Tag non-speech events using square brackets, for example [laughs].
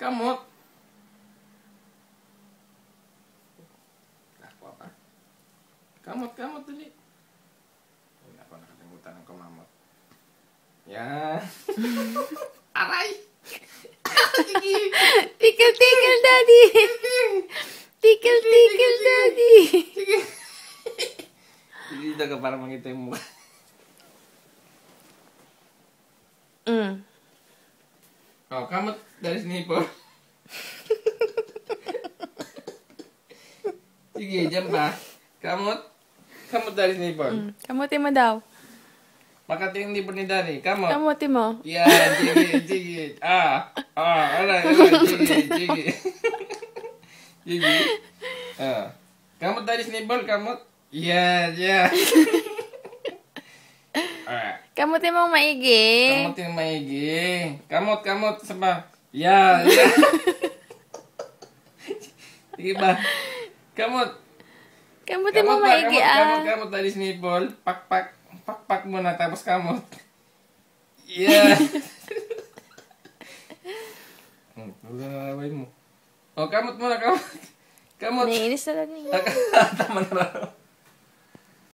Kamot. Aku apa? Kamot, kamot tadi. Oh, aku nakalimutan ang kamamot. Yan. [laughs] Aray! Sige! Tickle, tickle, daddy. Tickle, tickle, daddy. Sige! Sige, dito ka para Oh, kamot dari sini po. Sige, dyan pa. Kamot. Kamot dari sini po. Mm. Kamutin mo daw. Makati yung libro ni Daddy. Kamot. Kamutin mo. Yan, sige, sige. Ah, ah, alay, alay, sige, sige. sige. Ah. Kamot dari sini, Bol, kamot. Yan, yan. ah. Kamutin mo maigi. Kamot yung maigi. Kamot, kamot. Saba. Yan, yan. [laughs] sige ba? Kamot. Kamutin mo Kamot ba? maigi kamot, kamot, ah. kamot dari sini, Bol. Pak, pak. Pak, pak muna, tapos kamot. Yeah. [laughs] Hmm, wala na laway mo. Oh, kamot muna, kamot. Kamot. Naiinis na lang niya. [laughs] Tama na raw.